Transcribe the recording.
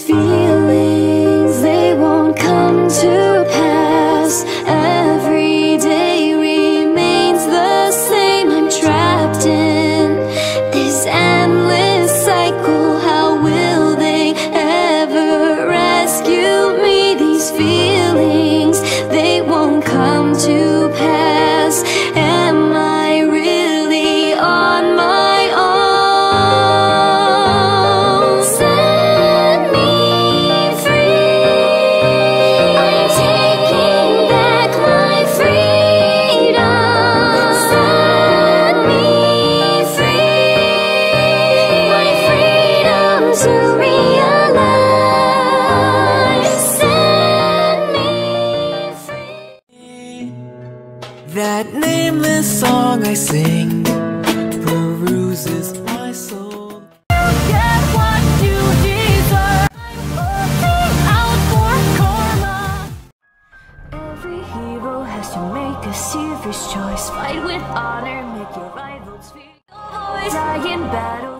feeling that nameless song I sing peruses my soul. Get what you deserve. I'm out for karma. Every hero has to make a serious choice. Fight with honor, make your rivals feel. Always die in battle.